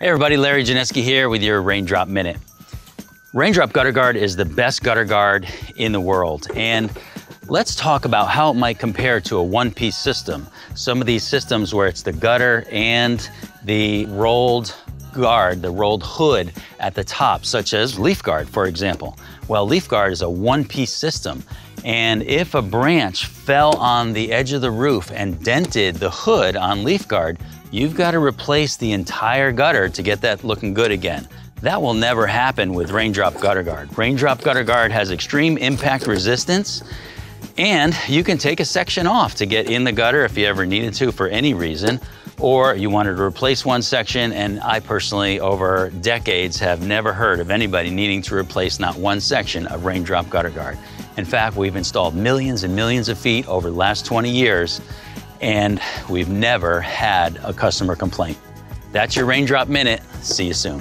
Hey everybody, Larry Janesky here with your Raindrop Minute. Raindrop Gutter Guard is the best gutter guard in the world. And let's talk about how it might compare to a one-piece system. Some of these systems where it's the gutter and the rolled guard, the rolled hood at the top, such as Leaf Guard, for example. Well, Leaf Guard is a one-piece system. And if a branch fell on the edge of the roof and dented the hood on Leaf Guard, you've got to replace the entire gutter to get that looking good again. That will never happen with Raindrop Gutter Guard. Raindrop Gutter Guard has extreme impact resistance and you can take a section off to get in the gutter if you ever needed to for any reason, or you wanted to replace one section. And I personally, over decades, have never heard of anybody needing to replace not one section of Raindrop Gutter Guard. In fact, we've installed millions and millions of feet over the last 20 years, and we've never had a customer complaint. That's your Raindrop Minute. See you soon.